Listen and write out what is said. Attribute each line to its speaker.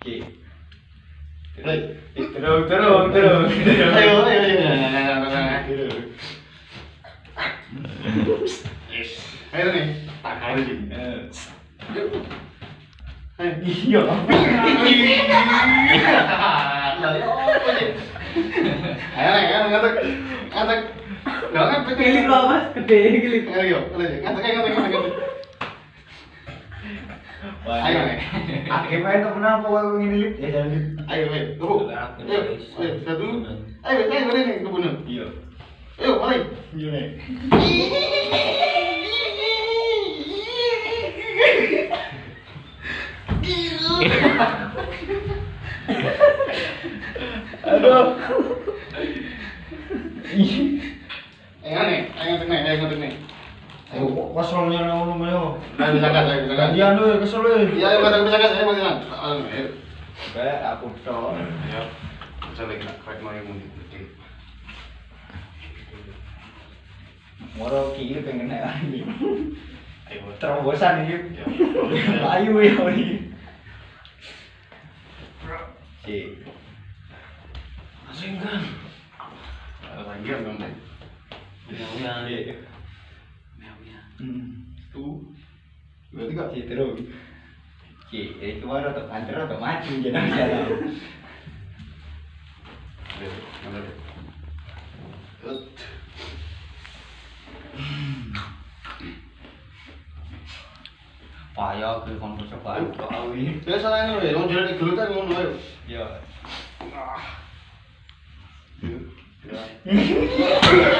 Speaker 1: Oke. Terus, terus, terus.
Speaker 2: Ayo, ayo, ayo. Nah, nah, nah.
Speaker 1: Terus.
Speaker 2: Ayo nih, tak kali.
Speaker 1: Eh,
Speaker 2: Ayo.
Speaker 1: Iya.
Speaker 2: Ya? Ayo ayo ngatek. Ngatek. Lah kan
Speaker 3: Gilik lo mas, gede gilik.
Speaker 2: Ayo, ayo. Ngatek, ngatek, ngatek. Ayo.
Speaker 1: Akhirnya main temenan kok aku ngene lip. Ya jangan lip.
Speaker 2: Ayo, ayo. Tunggu. Ayo, ayo, satu. Ayo, ayo, ayo, nih.
Speaker 1: Iya.
Speaker 2: Ayo, mari.
Speaker 1: Iya nih. Aduh.
Speaker 2: Ayo nih, ayo ngatek nih, ayo ngatek nih.
Speaker 1: Ayo nang ngono.
Speaker 2: Nah, bisa kan, bisa kan.
Speaker 1: Gantian lu kesel lu.
Speaker 2: Iya, bisa kan, ayo.
Speaker 1: Kayak aku tok.
Speaker 2: Ayo. Bisa lagi nak mau yang.
Speaker 1: Moro kiri pengen naik lagi.
Speaker 2: Ayo.
Speaker 1: Terombosan ini. Ayo ya ini. Si.
Speaker 2: Asing kan. Lagi kan deh.
Speaker 1: Iya. Hmm.
Speaker 2: berarti kok
Speaker 1: sih terus. Sih itu warna atau banter atau maju jangan jalan Payo ke konco coba to awi.
Speaker 2: Ya salah ngono lho, jare di gelut kan ngono lho.
Speaker 1: Ya.
Speaker 2: Ya. Ah.